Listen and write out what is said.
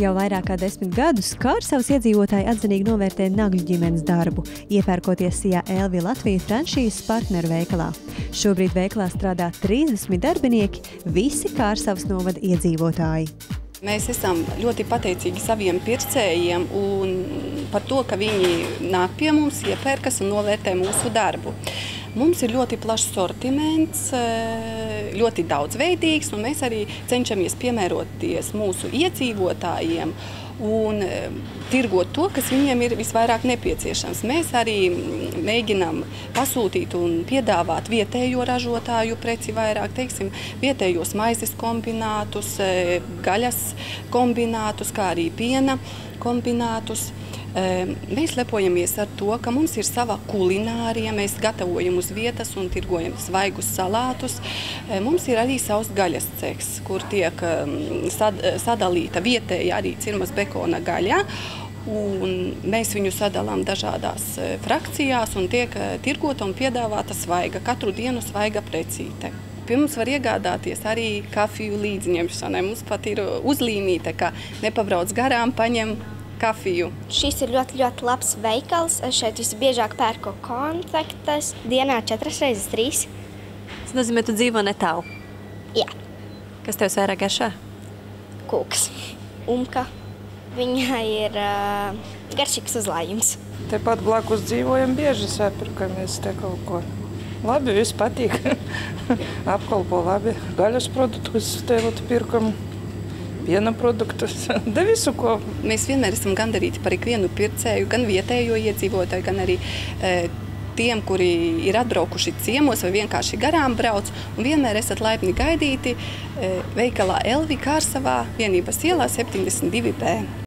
Jau vairāk kā desmit gadus Kārsavas iedzīvotāji atzinīgi novērtē Nagļu ģimenes darbu, iepērkoties Sijā Elvi Latvijas franšīzes partneru veikalā. Šobrīd veikalā strādā 30 darbinieki, visi Kārsavas novada iedzīvotāji. Mēs esam ļoti pateicīgi saviem pircējiem un par to, ka viņi nāk pie mums, iepērkas un novērtē mūsu darbu. Mums ir ļoti plašs sortiments, ļoti daudzveidīgs, un mēs arī cenšamies piemēroties mūsu iedzīvotājiem un tirgot to, kas viņiem ir visvairāk nepieciešams. Mēs arī mēģinām pasūtīt un piedāvāt vietējo ražotāju preci vairāk, teiksim, vietējos maizes kombinātus, gaļas kombinātus, kā arī piena kombinātus. Mēs lepojamies ar to, ka mums ir sava kulinārija, mēs gatavojam uz vietas un tirgojam svaigus salātus. Mums ir arī savs gaļas ceks, kur tiek sad, sadalīta vietēja arī cirmas bekona gaļa. Un mēs viņu sadalām dažādās frakcijās un tiek tirgota un piedāvāta svaiga, katru dienu svaiga precīte. Pie mums var iegādāties arī kafiju līdzņemšanai. Mums pat ir uzlīmīta, ka nepabrauc garām, paņem kafiju. Šis ir ļoti, ļoti labs veikals. Es šeit visbiežāk pērku konfektes. Dienā četras reizes trīs. Tas nozīmē, tu dzīvo netālu? Jā. Kas tev vairāk garšā? Kūks. Umka. Viņai ir uh, garšīgs uzlājums. Tepat blakus dzīvojam, bieži sapirkamies te kaut ko. Labi, viss patīk. Apkalpo labi. Gaļas produktus te pirkam piena produktus, da visu ko. Mēs vienmēr esam gandarīti par ikvienu pircēju, gan vietējo iedzīvotāju, gan arī e, tiem, kuri ir atbraukuši ciemos vai vienkārši garām brauc. Vienmēr esat laipni gaidīti e, veikalā Elvi Kārsavā vienības ielā 72B.